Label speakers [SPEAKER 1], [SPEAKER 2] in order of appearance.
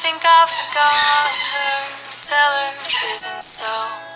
[SPEAKER 1] think I forgot her. Tell her it isn't so.